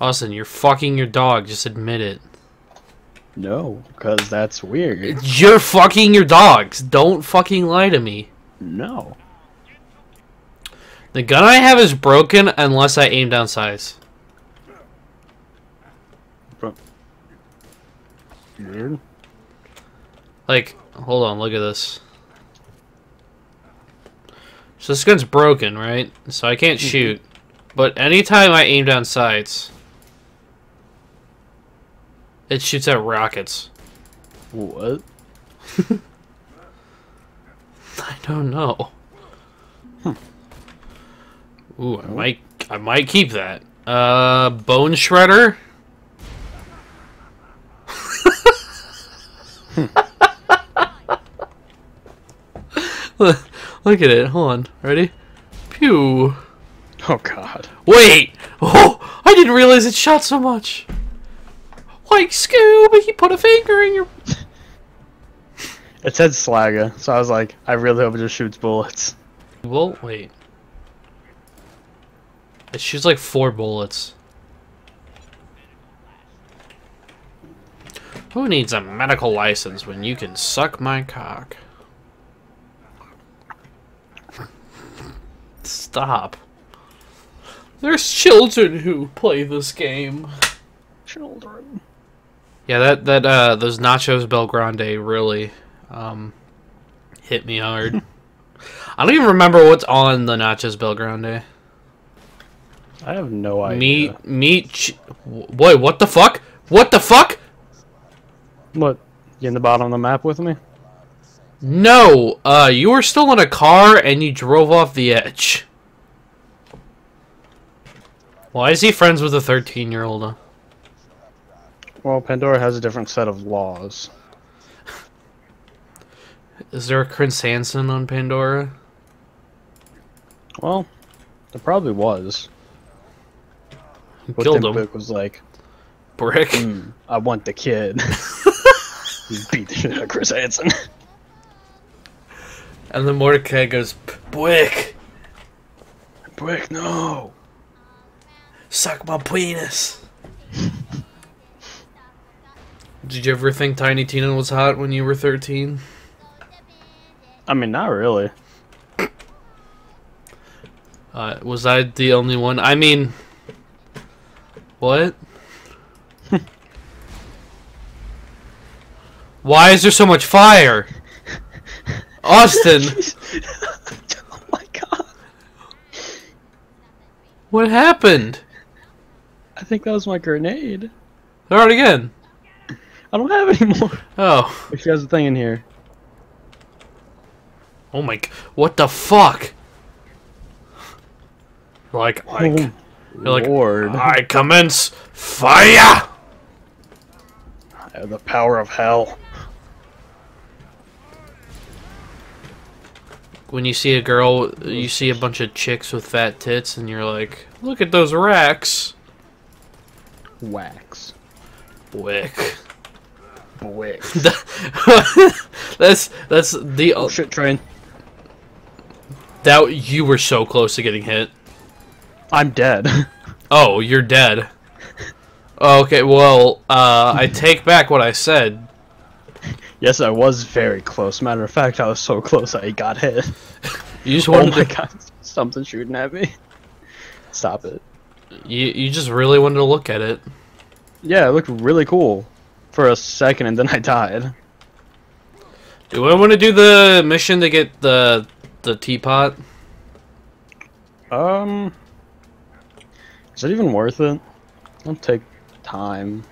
Austin, you're fucking your dog. Just admit it. No, because that's weird. You're fucking your dogs. Don't fucking lie to me. No. The gun I have is broken unless I aim down sights. Weird. Like, hold on, look at this. So this gun's broken, right? So I can't mm-hmm. shoot. But anytime I aim down sights, it shoots out rockets. What? I don't know. Hmm. Ooh, I might, I might keep that. Uh, bone shredder. Hmm. Look look at it. Hold on. Ready? Pew. Oh god. Wait. Oh, I didn't realize it shot so much. Like Scooby, he put a finger in your. It said Slagga, so I was like, I really hope it just shoots bullets. Well, wait. It shoots like four bullets. Who needs a medical license when you can suck my cock? Stop. There's children who play this game. Children. Yeah, that that uh those nachos BellGrande really um hit me hard. I don't even remember what's on the nachos BellGrande. I have no idea. Meat meat ch- Wait, what the fuck? What the fuck? What? You in the bottom of the map with me? No, uh you were still in a car and you drove off the edge. Why is he friends with a 13-year-old? Well, Pandora has a different set of laws. Is there a Chris Hansen on Pandora? Well, there probably was. But killed him? Book was like, Brick. "Hmm, I want the kid. he beat the shit out of Chris Hansen. And then Mordecai goes, Brick, Brick, no. Suck my penis. Did you ever think Tiny Tina was hot when you were 13? I mean, not really. Uh, was I the only one? I mean, what? Why is there so much fire? Austin, oh my god. what happened? I think that was my grenade. Throw it again. I don't have any more. Oh, She has a thing in here. oh my! What the fuck? Like, like, oh, like, Lord. I commence fire. I have the power of hell. When you see a girl, you see a bunch of chicks with fat tits, and you're like, look at those racks. Wax. Wick. Wick. that's that's the Oh shit, train. that you were so close to getting hit. I'm dead. Oh, you're dead. Okay, well, uh, I take back what I said. yes, I was very close. Matter of fact, I was so close I got hit. You just Oh my to, god, something shooting at me. Stop it. You you just really wanted to look at it. Yeah, it looked really cool for a second and then I died. Do I want to do the mission to get the the teapot? Um, is it even worth it? It'll take time.